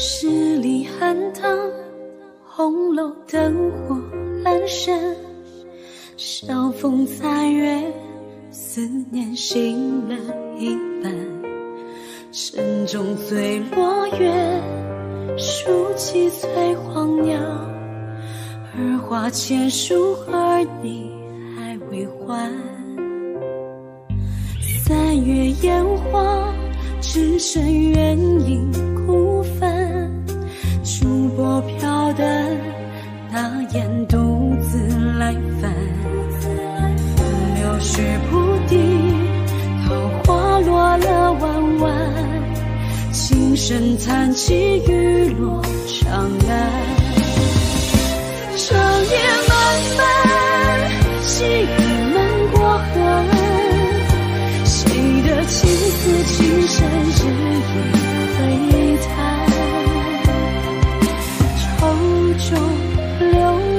十里寒塘，红楼灯火阑珊，晓风残月，思念醒了一半。深中醉落月，数几催黄鸟。而花千树，儿你还未还。三月烟花，只剩远影波飘的大雁独自来返。柳絮不滴，桃花落了弯弯。轻声叹气，雨落长安。长夜漫漫，细雨漫过河岸。谁的情丝情深，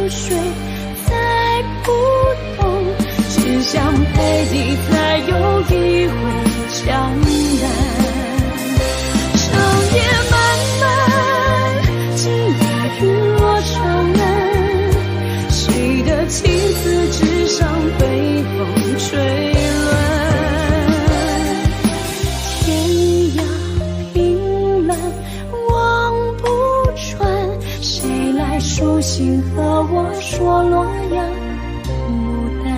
水再不动，只想陪你再游一回江南。长夜漫漫，今夜雨落长安。谁的情丝纸上被风吹谁来书信和我说洛阳牡丹？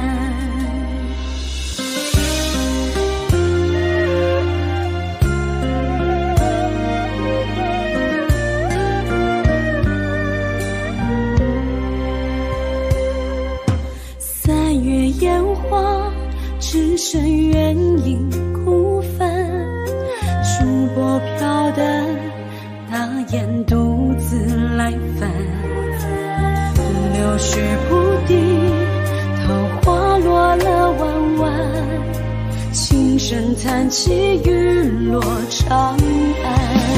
三月烟花，只剩远影孤帆。竹波飘的大雁独自来返。雪不滴，桃花落了弯弯。轻声叹起，雨落长安。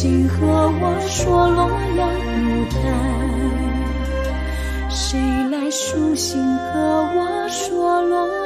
心和我说洛阳牡丹？谁来书信和我说洛？